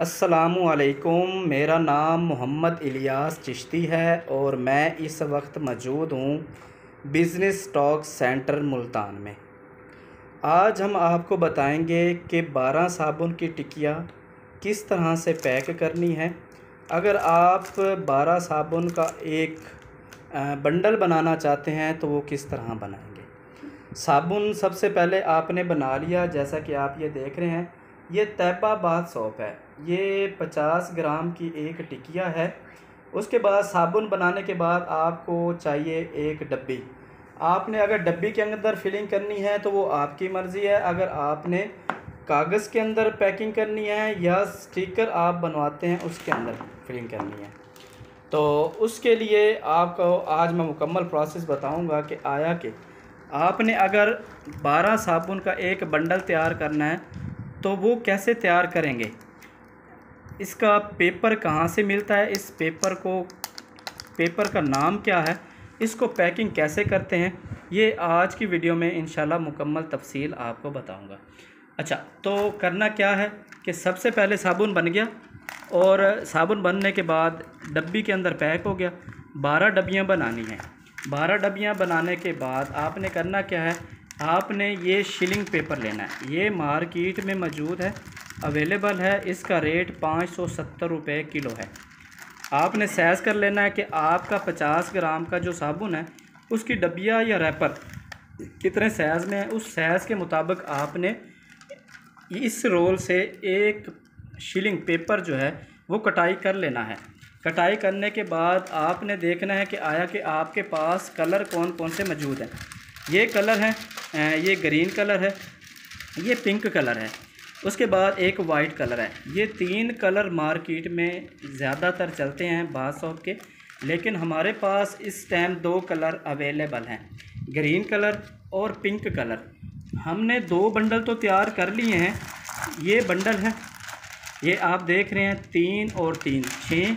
असलकुम मेरा नाम मोहम्मद इलियास चिश्ती है और मैं इस वक्त मौजूद हूँ बिज़नेस स्टॉक सेंटर मुल्तान में। आज हम आपको बताएँगे कि 12 साबुन की टिकिया किस तरह से पैक करनी है। अगर आप 12 साबुन का एक बंडल बनाना चाहते हैं तो वो किस तरह बनाएँगे? साबुन सबसे पहले आपने बना लिया। जैसा कि आप ये देख रहे हैं, ये तैबाबाद सॉप है। ये पचास ग्राम की एक टिकिया है। उसके बाद साबुन बनाने के बाद आपको चाहिए एक डब्बी। आपने अगर डब्बी के अंदर फिलिंग करनी है तो वो आपकी मर्ज़ी है। अगर आपने कागज़ के अंदर पैकिंग करनी है या स्टिकर आप बनवाते हैं, उसके अंदर फिलिंग करनी है। तो उसके लिए आपको आज मैं मुकम्मल प्रोसेस बताऊँगा कि आया कि आपने अगर 12 साबुन का एक बंडल तैयार करना है तो वो कैसे तैयार करेंगे? इसका पेपर कहाँ से मिलता है? इस पेपर को, पेपर का नाम क्या है? इसको पैकिंग कैसे करते हैं? ये आज की वीडियो में इन मुकम्मल तफसील आपको बताऊँगा। अच्छा तो करना क्या है कि सबसे पहले साबुन बन गया और साबुन बनने के बाद डब्बी के अंदर पैक हो गया। बारह डब्बियाँ बनानी हैं। बारह डब्बियाँ बनाने के बाद आपने करना क्या है? आपने ये शिलिंग पेपर लेना है। ये मार्केट में मौजूद है। अवेलेबल है, इसका रेट पाँच सौ सत्तर रुपये किलो है। आपने सैज़ कर लेना है कि आपका पचास ग्राम का जो साबुन है, उसकी डबिया या रैपर कितने सैज़ में है, उस सैज़ के मुताबिक आपने इस रोल से एक शिलिंग पेपर जो है, वो कटाई कर लेना है। कटाई करने के बाद आपने देखना है कि आया कि आपके पास कलर कौन कौन से मौजूद हैं। ये कलर है ये ग्रीन कलर है, ये पिंक कलर है। उसके बाद एक वाइट कलर है। ये तीन कलर मार्केट में ज़्यादातर चलते हैं बासौब के, लेकिन हमारे पास इस टाइम दो कलर अवेलेबल हैं। ग्रीन कलर और पिंक कलर हमने दो बंडल तो तैयार कर लिए हैं। ये बंडल है। ये आप देख रहे हैं तीन और तीन छः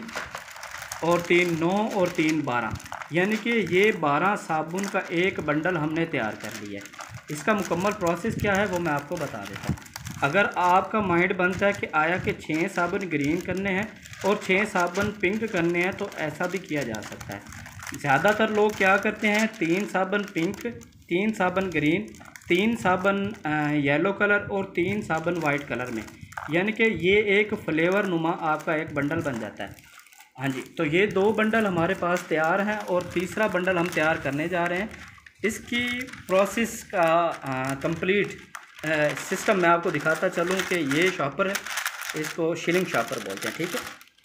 और तीन, नौ और तीन, बारह। यानी कि ये बारह साबुन का एक बंडल हमने तैयार कर लिया है इसका मुकम्मल प्रोसेस क्या है वो मैं आपको बता देता हूँ। अगर आपका माइंड बनता है कि आया के छः साबुन ग्रीन करने हैं और छः साबुन पिंक करने हैं तो ऐसा भी किया जा सकता है। ज़्यादातर लोग क्या करते हैं? तीन साबुन पिंक तीन साबुन ग्रीन तीन साबुन येलो कलर और तीन साबुन वाइट कलर में। यानी कि ये एक फ्लेवर नुमा आपका एक बंडल बन जाता है। हाँ जी तो ये दो बंडल हमारे पास तैयार हैं और तीसरा बंडल हम तैयार करने जा रहे हैं। इसकी प्रोसेस का कंप्लीट सिस्टम मैं आपको दिखाता चलूँ कि ये शॉपर है, इसको शिलिंग शॉपर बोलते हैं, ठीक है?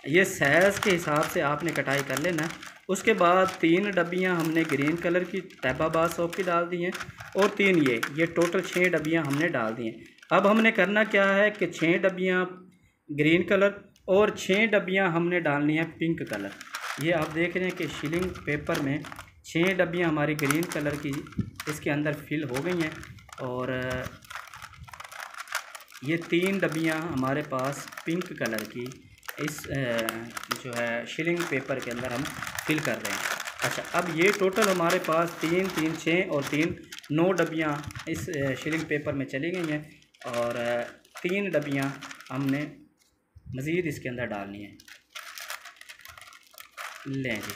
ये सैज़ के हिसाब से आपने कटाई कर लेना उसके बाद तीन डब्बियाँ हमने ग्रीन कलर की तैबाबाद सोप की डाल दी हैं, और तीन ये ये टोटल छः डब्बियाँ हमने डाल दी हैं। अब हमने करना क्या है कि छः डब्बियाँ ग्रीन कलर और छः डब्बियाँ हमने डालनी हैं पिंक कलर ये आप देख रहे हैं कि शीलिंग पेपर में छः डब्बियाँ हमारी ग्रीन कलर की इसके अंदर फिल हो गई हैं, और ये तीन डब्बियाँ हमारे पास पिंक कलर की इस जो है शीलिंग पेपर के अंदर हम फिल कर रहे हैं। अच्छा अब ये टोटल हमारे पास तीन तीन छः और तीन, नौ डब्बियाँ इस शीलिंग पेपर में चली गई हैं और तीन डब्बियाँ हमने मज़ीद इसके अंदर डालनी है। लें जी।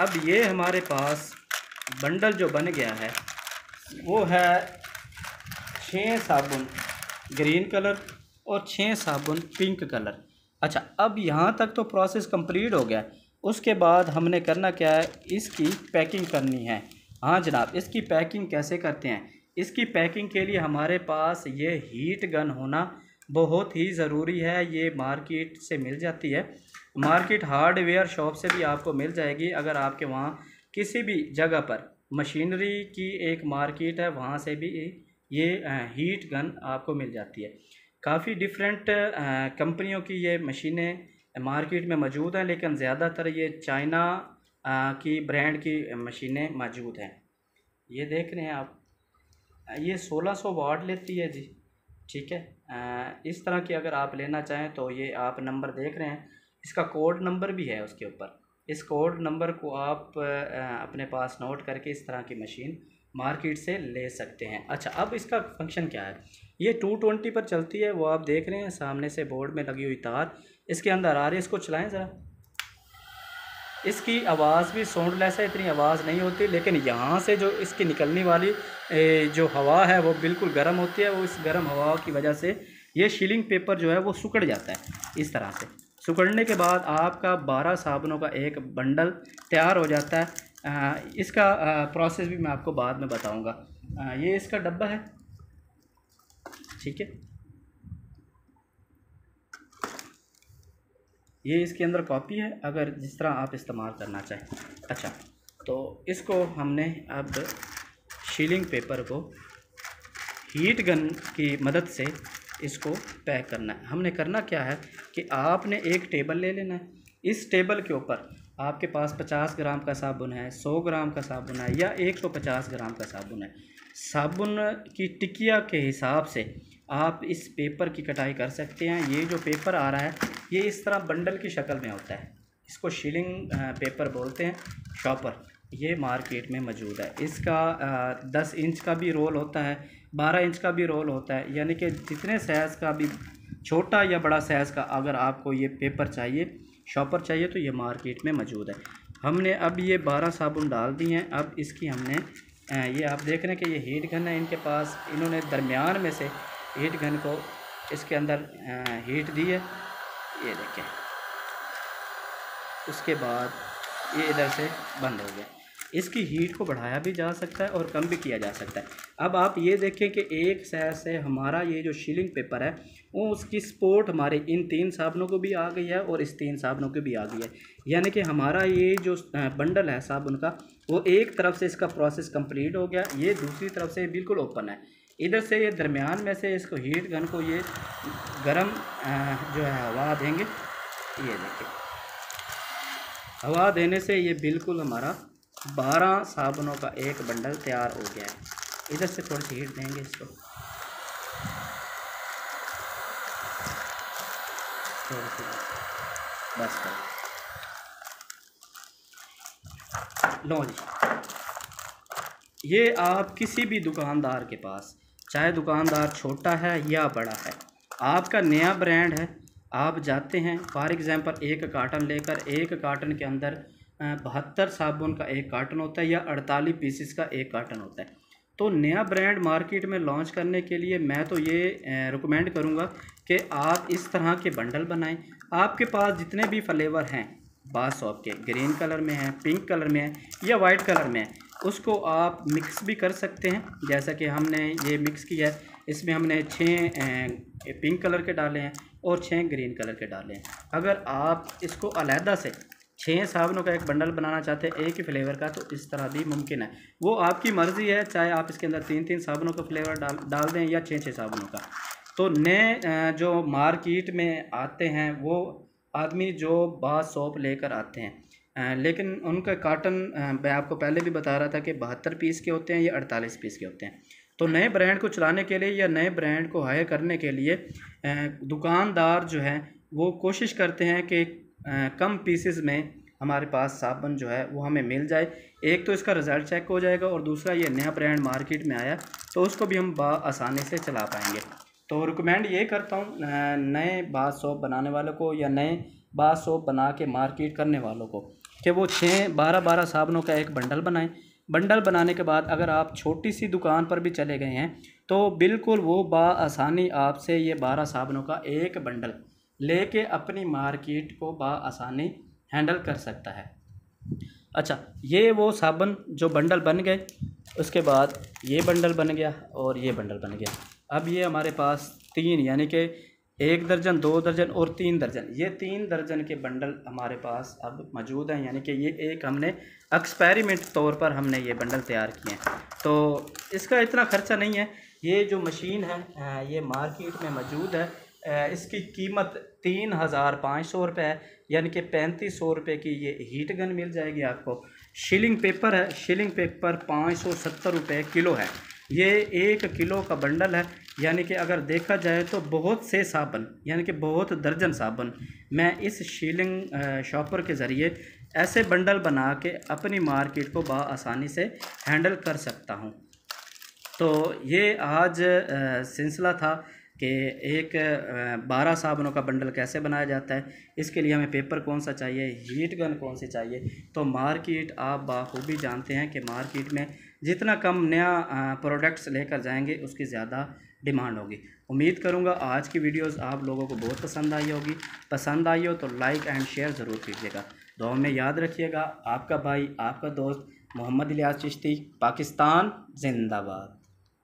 अब ये हमारे पास बंडल जो बन गया है, वो है छः साबुन। ग्रीन कलर और छः साबुन पिंक कलर। अच्छा अब यहाँ तक तो प्रोसेस कंप्लीट हो गया। उसके बाद हमने करना क्या है? इसकी पैकिंग करनी है। हाँ जनाब, इसकी पैकिंग कैसे करते हैं? इसकी पैकिंग के लिए हमारे पास ये हीट गन होना बहुत ही ज़रूरी है। ये मार्केट से मिल जाती है। मार्केट हार्डवेयर शॉप से भी आपको मिल जाएगी। अगर आपके वहाँ किसी भी जगह पर मशीनरी की एक मार्केट है, वहाँ से भी ये हीट गन आपको मिल जाती है। काफ़ी डिफरेंट कंपनियों की ये मशीनें मार्केट में मौजूद हैं, लेकिन ज़्यादातर ये चाइना की ब्रांड की मशीनें मौजूद हैं। ये देख रहे हैं आप। ये 1600 सौ वाट लेती है जी। ठीक है? इस तरह की अगर आप लेना चाहें तो ये आप नंबर देख रहे हैं। इसका कोड नंबर भी है उसके ऊपर। इस कोड नंबर को आप अपने पास नोट करके इस तरह की मशीन मार्केट से ले सकते हैं। अच्छा अब इसका फ़ंक्शन क्या है? ये टू ट्वेंटी पर चलती है, वो आप देख रहे हैं, सामने से बोर्ड में लगी हुई तार। इसके अंदर आ रही है, इसको चलाएँ ज़रा। इसकी आवाज़ भी साउंडलेस है, इतनी आवाज़ नहीं होती, लेकिन यहाँ से जो इसकी निकलने वाली जो हवा है, वो बिल्कुल गर्म होती है। वो इस गर्म हवा की वजह से ये शीलिंग पेपर जो है, वो सुकड़ जाता है, इस तरह से। सुकड़ने के बाद आपका बारह साबुनों का एक बंडल तैयार हो जाता है। इसका प्रोसेस भी मैं आपको बाद में बताऊँगा। ये इसका डब्बा है। ठीक है। ये इसके अंदर कॉपी है, अगर जिस तरह आप इस्तेमाल करना चाहें। अच्छा तो इसको हमने अब शीलिंग पेपर को हीट गन की मदद से इसको पैक करना है। हमने करना क्या है कि आपने एक टेबल ले लेना है। इस टेबल के ऊपर आपके पास 50 ग्राम का साबुन है 100 ग्राम का साबुन है या 150 ग्राम का साबुन है। साबुन की टिकिया के हिसाब से आप इस पेपर की कटाई कर सकते हैं। ये जो पेपर आ रहा है, ये इस तरह बंडल की शक्ल में होता है। इसको शीलिंग पेपर बोलते हैं शॉपर ये मार्केट में मौजूद है। इसका दस इंच का भी रोल होता है, बारह इंच का भी रोल होता है। यानी कि जितने साइज़ का भी, छोटा या बड़ा साइज़ का अगर आपको ये पेपर चाहिए शॉपर चाहिए तो ये मार्केट में मौजूद है। हमने अब ये बारह साबुन डाल दिए हैं। अब इसकी हमने ये आप देख रहे हैं कि ये हीट गन है इनके पास। इन्होंने दरमियान में से हीट गन को इसके अंदर हीट दी है। ये देखें। उसके बाद ये इधर से बंद हो गया। इसकी हीट को बढ़ाया भी जा सकता है और कम भी किया जा सकता है। अब आप ये देखें कि एक सैर से हमारा ये जो शीलिंग पेपर है, वो उसकी स्पोर्ट हमारे इन तीन साबुनों को भी आ गई है और इस तीन साबुनों को भी आ गई है। यानी कि हमारा ये जो बंडल है साबुन का, वो एक तरफ़ से इसका प्रोसेस कंप्लीट हो गया, ये दूसरी तरफ़ से बिल्कुल ओपन है। इधर से ये दरमियान में से इसको हीट गन को ये गर्म जो है हवा देंगे, ये देखिए हवा देने से ये बिल्कुल हमारा बारह साबुनों का एक बंडल तैयार हो गया है। इधर से थोड़ी सी हीट देंगे इसको। बस कर। लो जी। ये आप किसी भी दुकानदार के पास, चाहे दुकानदार छोटा है या बड़ा है, आपका नया ब्रांड है। आप जाते हैं फॉर एग्ज़ाम्पल एक कार्टन लेकर एक कार्टन के अंदर बहत्तर साबुन का एक कार्टन होता है या अड़तालीस पीसीस का एक कार्टन होता है। तो नया ब्रांड मार्केट में लॉन्च करने के लिए मैं तो ये रिकमेंड करूँगा कि आप इस तरह के बंडल बनाएँ। आपके पास जितने भी फ्लेवर हैं, बास सॉप के ग्रीन कलर में हैं पिंक कलर में है या वाइट कलर में है, उसको आप मिक्स भी कर सकते हैं। जैसा कि हमने ये मिक्स किया है, इसमें हमने छः पिंक कलर के डाले हैं और छः ग्रीन कलर के डाले हैं। अगर आप इसको अलहदा से छः साबुनों का एक बंडल बनाना चाहते हैं, एक ही फ्लेवर का तो इस तरह भी मुमकिन है। वो आपकी मर्ज़ी है, चाहे आप इसके अंदर तीन तीन साबुनों का फ्लेवर डाल डाल दें या छः छः साबुनों का। तो नए जो मार्केट में आते हैं, वो आदमी जो बास सौंप लेकर आते हैं। लेकिन उनका काटन मैं आपको पहले भी बता रहा था कि बहत्तर पीस के होते हैं या अड़तालीस पीस के होते हैं। तो नए ब्रांड को चलाने के लिए या नए ब्रांड को हायर करने के लिए दुकानदार जो है, वो कोशिश करते हैं कि कम पीसेस में हमारे पास साबुन जो है वो हमें मिल जाए। एक तो इसका रिज़ल्ट चेक हो जाएगा और दूसरा ये नया ब्रांड मार्केट में आया तो उसको भी हम आसानी से चला पाएँगे। तो रिकमेंड ये करता हूँ नए बाथ सोप बनाने वालों को या नए बाथ सोप बना के मार्केट करने वालों को कि वो छः, बारह बारह साबुनों का एक बंडल बनाएँ। बंडल बनाने के बाद अगर आप छोटी सी दुकान पर भी चले गए हैं तो बिल्कुल वो आसानी आपसे ये बारह साबुनों का एक बंडल लेके अपनी मार्केट को आसानी हैंडल कर सकता है। अच्छा ये वो साबुन जो बंडल बन गए, उसके बाद ये बंडल बन गया और ये बंडल बन गया। अब ये हमारे पास तीन, यानी कि एक दर्जन, दो दर्जन और तीन दर्जन, ये तीन दर्जन के बंडल हमारे पास अब मौजूद हैं, यानी कि ये एक हमने एक्सपेरिमेंट तौर पर हमने ये बंडल तैयार किए हैं। तो इसका इतना ख़र्चा नहीं है, ये जो मशीन है ये मार्केट में मौजूद है इसकी कीमत तीन हज़ार पाँच सौ रुपये है, यानी कि पैंतीस सौ रुपये की ये हीट गन मिल जाएगी आपको। शीलिंग पेपर है शीलिंग पेपर पाँच सौ सत्तर रुपये किलो है। ये एक किलो का बंडल है, यानी कि अगर देखा जाए तो बहुत से साबुन, यानी कि बहुत दर्जन साबुन मैं इस शीलिंग शॉपर के ज़रिए ऐसे बंडल बना के अपनी मार्केट को आसानी से हैंडल कर सकता हूँ। तो ये आज सिलसिला था। कि एक बारह साबुनों का बंडल कैसे बनाया जाता है, इसके लिए हमें पेपर कौन सा चाहिए, हीट गन कौन सी चाहिए। तो मार्केट आप बाखूबी जानते हैं कि मार्केट में जितना कम नया प्रोडक्ट्स लेकर जाएँगे, उसकी ज़्यादा डिमांड होगी। उम्मीद करूँगा आज की वीडियोस आप लोगों को बहुत पसंद आई होगी। पसंद आई हो तो लाइक एंड शेयर ज़रूर कीजिएगा। दो में याद रखिएगा, आपका भाई, आपका दोस्त मोहम्मद इलियास चिश्ती, पाकिस्तान, जिंदाबाद।